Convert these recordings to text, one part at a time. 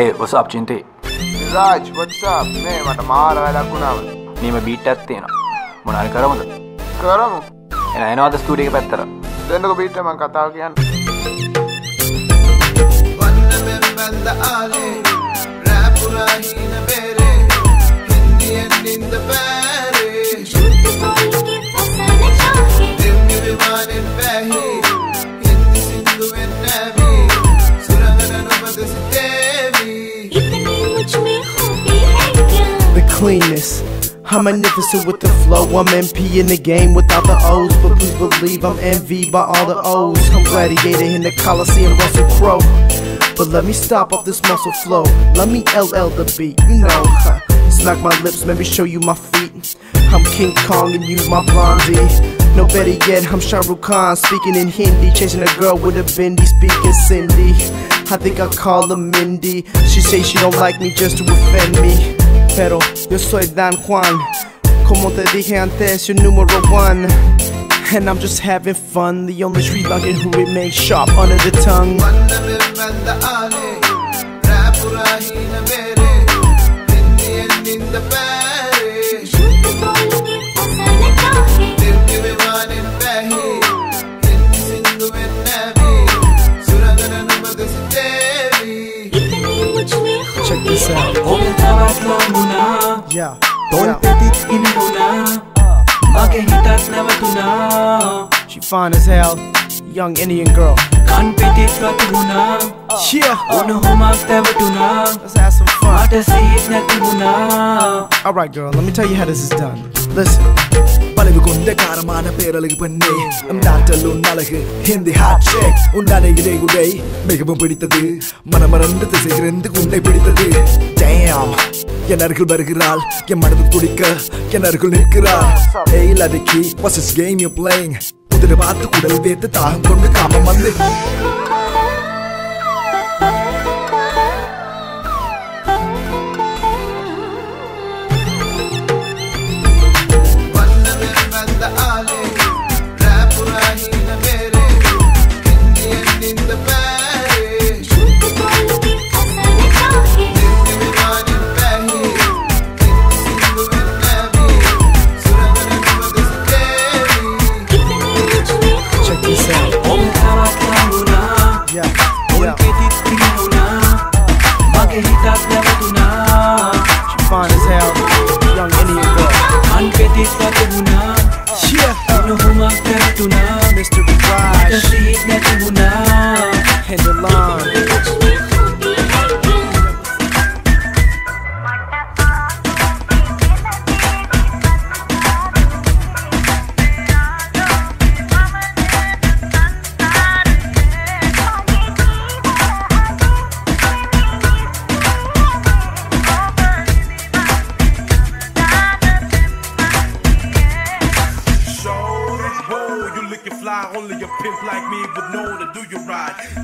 ඒ ඔස අප්චින්තේ රාජ් වත්සා මේ මට මාර වැඩක් වුණාව නීම බීට් ඇත්තියෙන මොනාරි කරමුද? කරමු. එන එනවාද ස්තුඩික පැත්තර දෙන්නක පිටම කතාව කියන්න. වන්නමෙන් බැන්ද ආලේ රෑපුරා හීන බේරේ හින්දියෙන් නින්ද පෑරේ. දෙම්මි විමානෙන් පැහි cleanness. I'm magnificent with the flow. I'm MP in the game without the O's. But please believe I'm envied by all the O's. I'm gladiator in the Coliseum, Russell Crowe. But let me stop off this muscle flow. Let me LL the beat, you know. Huh. Smack my lips, let me show you my feet. I'm King Kong and you my blondie. No better yet, I'm Shah Rukh Khan speaking in Hindi, chasing a girl with a bindi, speaking Cindy. I think I call her Mindy. She say she don't like me just to offend me. Pero yo soy Don Juan. Como te dije antes, your número one. And I'm just having fun. The only street Lankan who may sharp under the tongue. In the end in the back. Yeah. Don't She fine as hell, young Indian girl. Can't beat it, got to go now. Yeah. Let's have some fun. Alright, girl, let me tell you how this is done. Listen. பலவு கொண்ட காரமான பேரழகு பெண்ணே நாட்டலும் அழகு Hindi hot ஷேக் உண்டான இடை உடை மிகவும் பிடித்தது மனமறந்து திசைகிறந்து உன்னை பிடித்தது ஜெயம் என் அருகில் வருகிறாள். என் மனது துடிக்க என் அருகில் நிற்கிறாள். ஏய் Ladki was is game you playing உதிர பார்த்து குடல் வேத்து தாகம் கொண்டு காமம் வந்து. Pimp like me would know to do you right.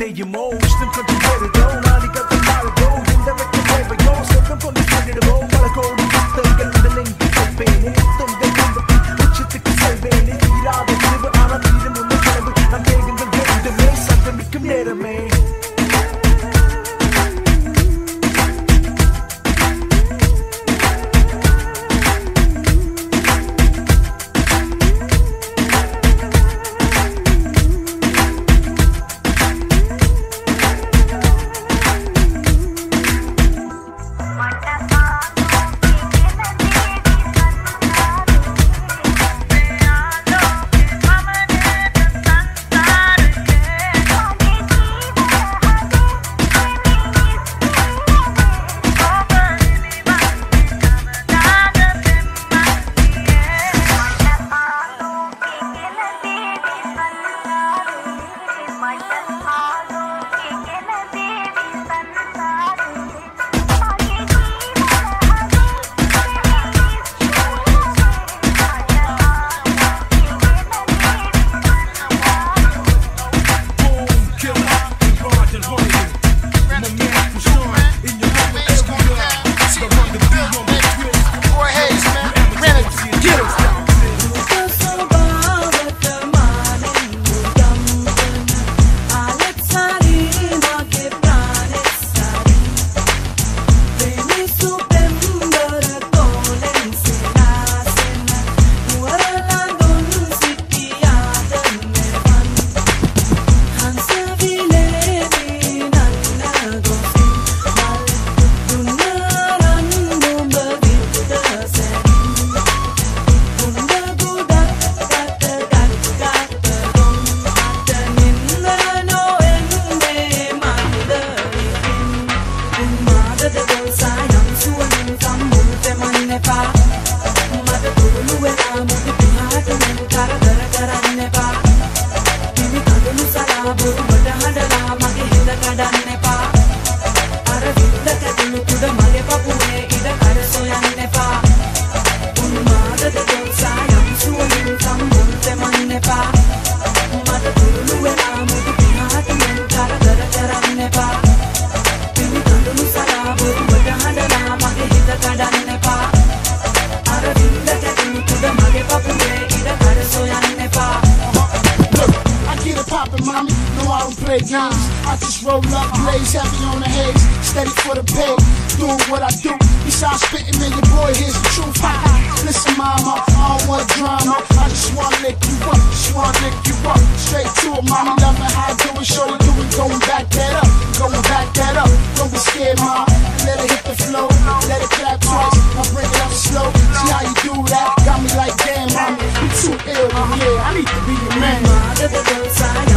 they your do it, back that up, going back that up. Don't be scared, ma. Let it hit the flow, let it clap twice. I bring it up slow. See how you do that? Got me like damn, mommy. You too ill, yeah. I need to be your man. මාද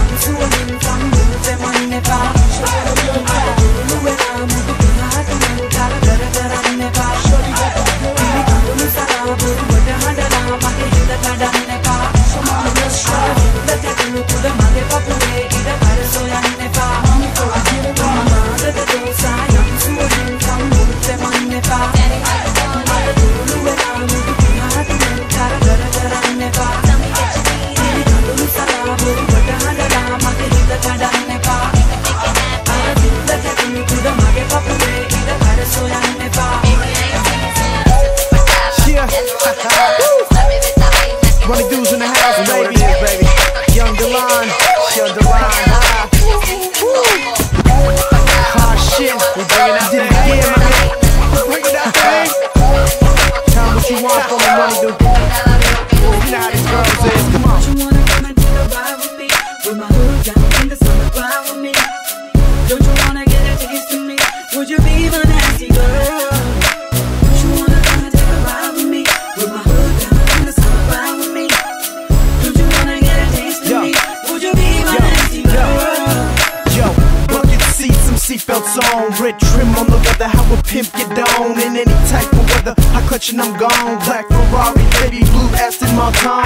what you want from weather. I clutch and I'm gone. Black Ferrari, baby blue Aston Martin.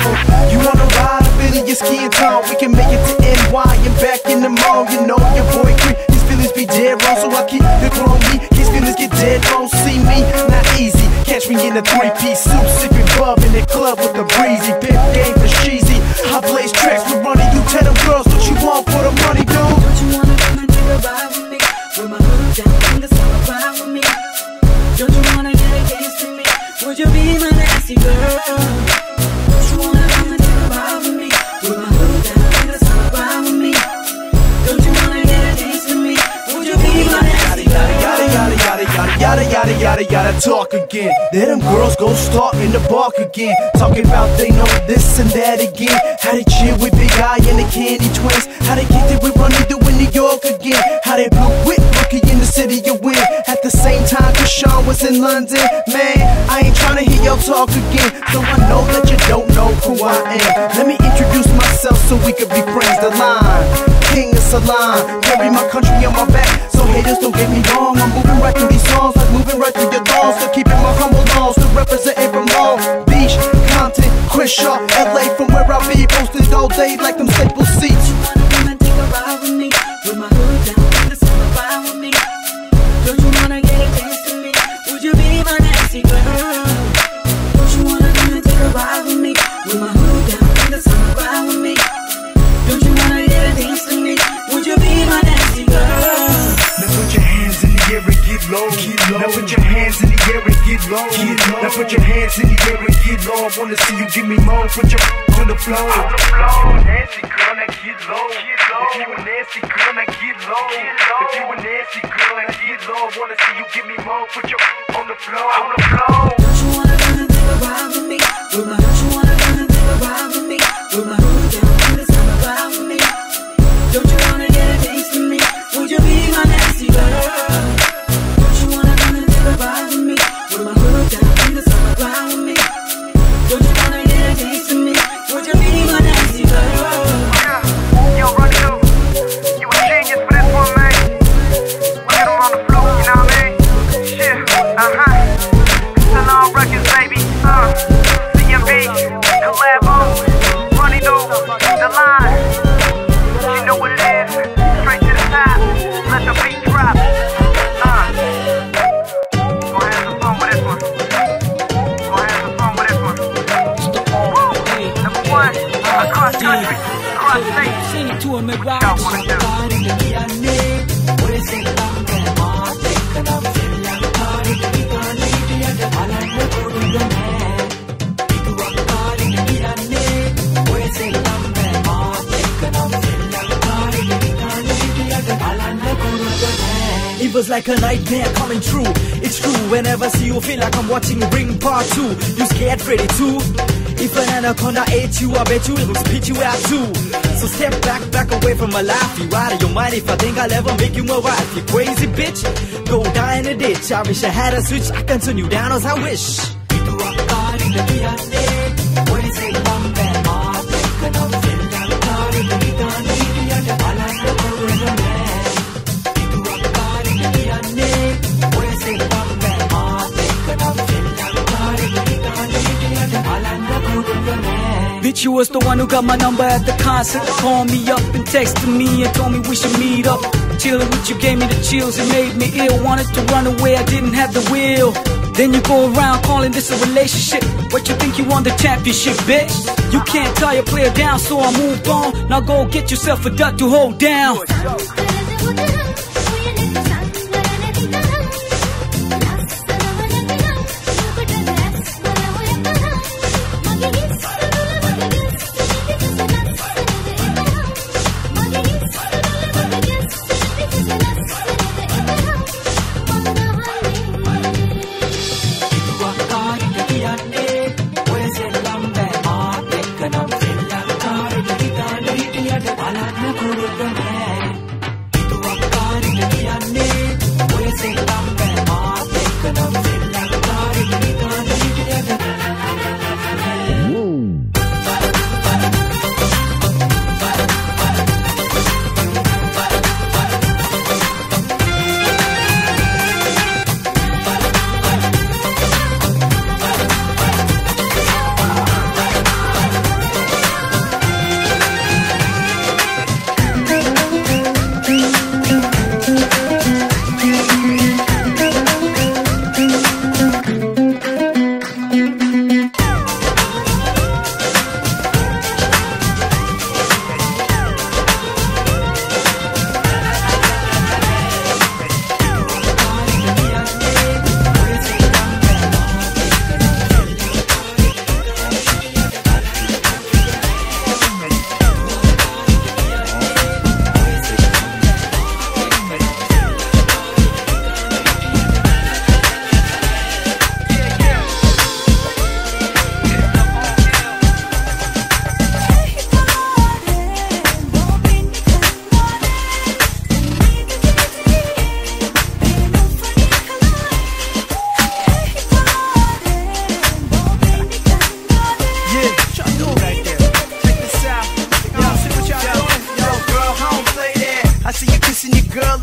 You wanna ride up in your skiing town? We can make it to NY and back in the mall. You know your boy creep, his feelings be dead wrong, so I keep the on me. His feelings get dead wrong, see me not easy. Catch me in a three-piece suit, sipping bub in the club with yada yada talk again. There them girls go start in the park again. Talking about they know this and that again. How they chill with Big Eye and the Candy Twins. How they kicked it with Ronnie Do in New York again. How they blew with Rookie in the city you win. The same time, Krishan was in London. Man, I ain't tryna hear y'all talk again. So I know that you don't know who I am. Let me introduce myself so we could be friends. The line, King of Ceylon. Carry my country on my back. So haters don't get me wrong. I'm moving right through these songs, like moving right through your thoughts. So keeping my humble laws, still representing from Long Beach, Compton, Crenshaw, LA, from where I be. Posted all day like them staple seats. Wanna come and take a ride with me? Get low. Get low. Now put your hands in the air and get low. Get low. Now put your hands in the air and get low. I wanna see you give me more. Put your on the floor. On the floor. Nasty girl, now get low. Get low. If you a nasty girl, now get low. Get low. If you a nasty girl, now get low. I wanna see you give me more. Put your on the floor. On the floor. Don't you wanna come and take a ride with me? With my don't you wanna come and take a ride with me? With my It was like a nightmare coming true. It's true, whenever I see you, feel like I'm watching Ring Part 2. You scared Freddy too? If an anaconda ate you, I bet you it will spit you out too. So step back, back away from my life. You out of your mind if I think I'll ever make you my wife. You crazy bitch, go die in a ditch. I wish I had a switch, I can turn you down as I wish. You was the one who got my number at the concert. Called me up and texted me and told me we should meet up. Chilling with you gave me the chills, it made me ill. Wanted to run away, I didn't have the will. Then you go around calling this a relationship. What you think you won the championship, bitch? You can't tie your player down, so I moved on. Now go get yourself a duck to hold down.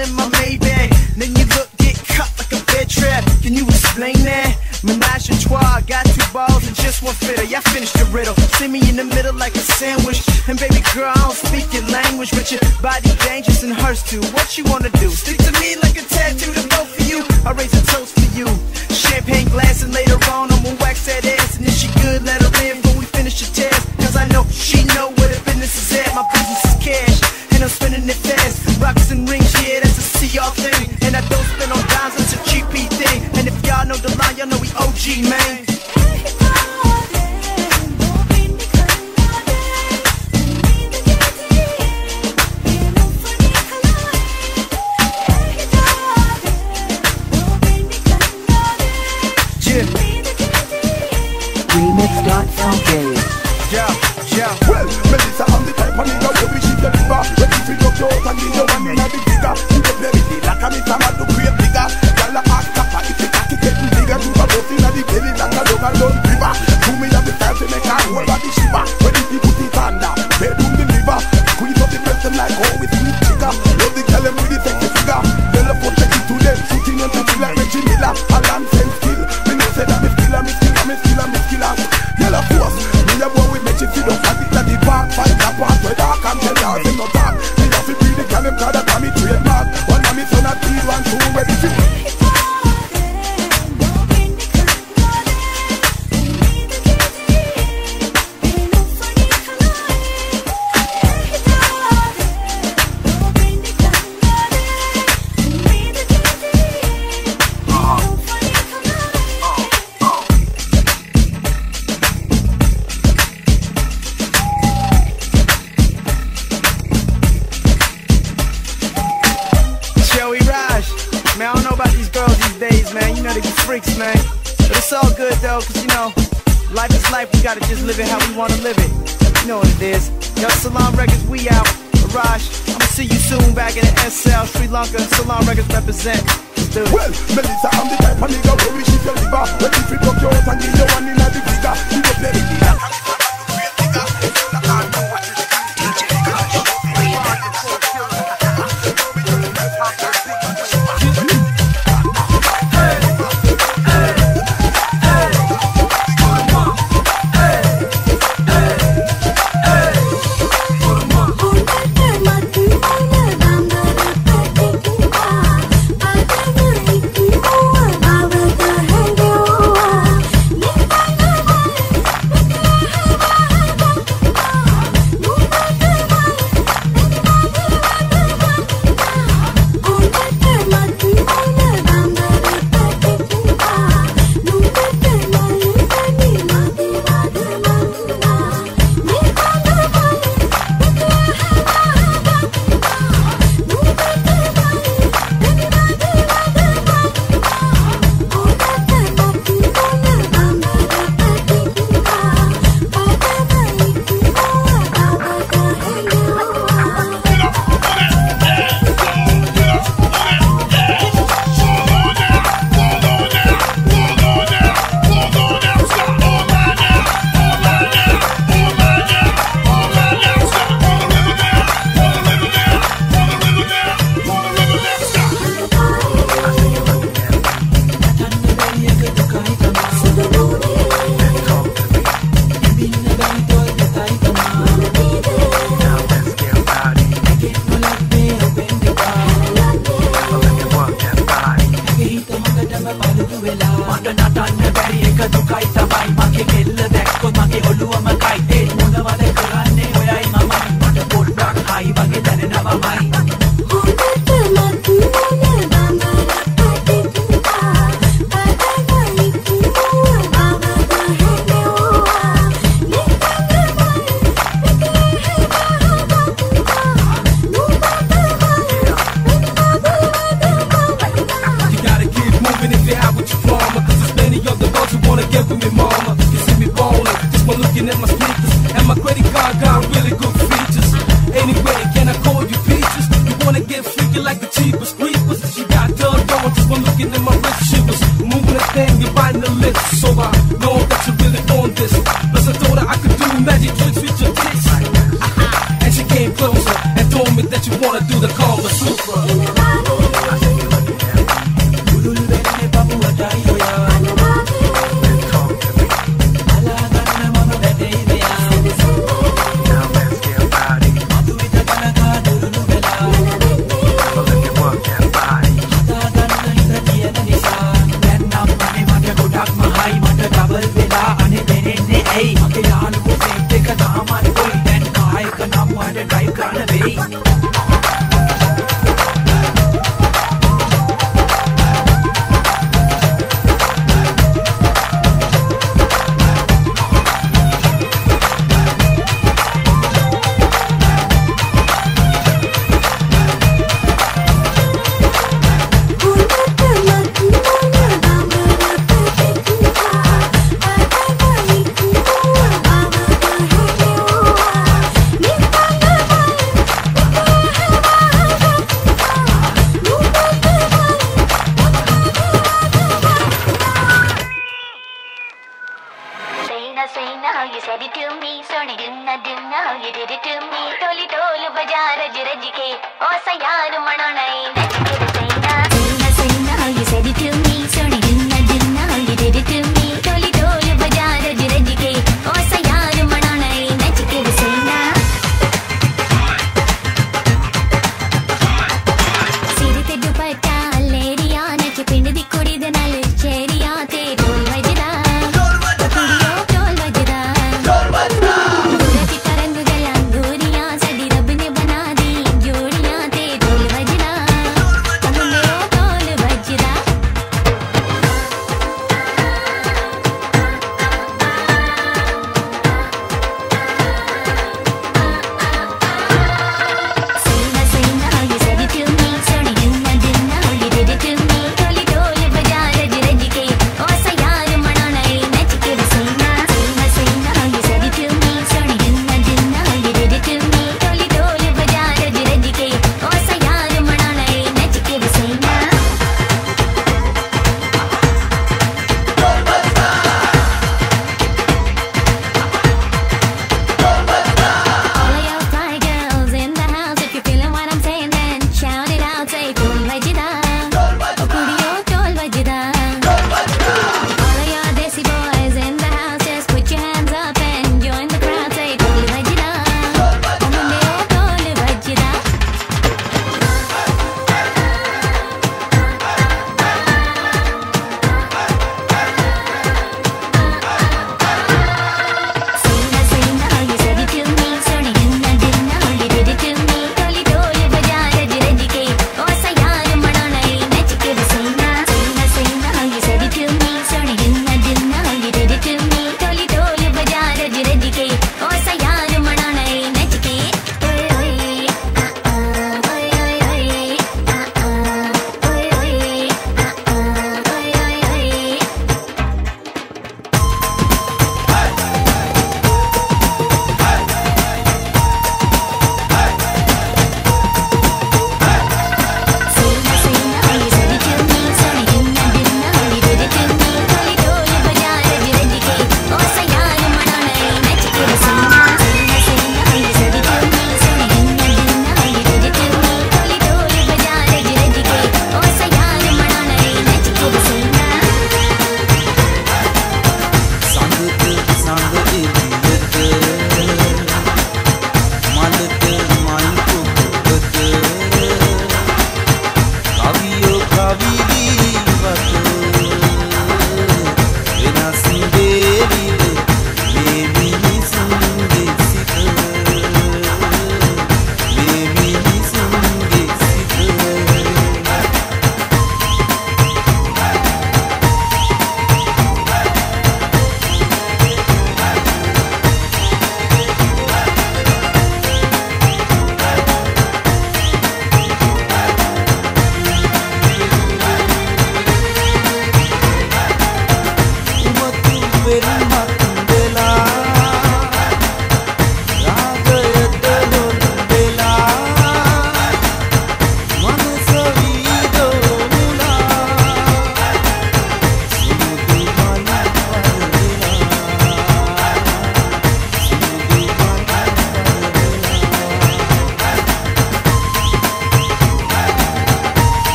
In my Maybach. Then you look, get cut like a bed trap. Can you explain that? Menage a trois, got two balls and just one fitter. I finished the riddle. See me in the middle like a sandwich. And baby girl, I don't speak your language, but your body dangerous and hers too. What you wanna do? Stick to me like a tattoo to both of you. I raise a toast for you. Champagne glass and later on I'ma wax that ass and if she good, let her in before we finish the test. Cause I know she know where the business is at. My business is cash, and I'm spending it fast. Rocks and rings, yeah, that's a CR thing. And I don't spend on dimes, it's a GP thing. And if y'all know the line, y'all know we OG, man. Yeah. Yeah, yeah. Well, Melissa, I'm the type of nigga where we shit the liver When you feel your out and you know one inna the digger You get very big like how we wanna live it. You know what it is. Yo, Salon Records, we out. Raj, I'ma see you soon back in the SL, Sri Lanka. Salon Records represent. Well, Melissa, I'm the type of nigga where we shit your liver. When we flip up your and you one in a the figure, you go play with me. Time காணவே.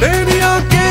Tenía que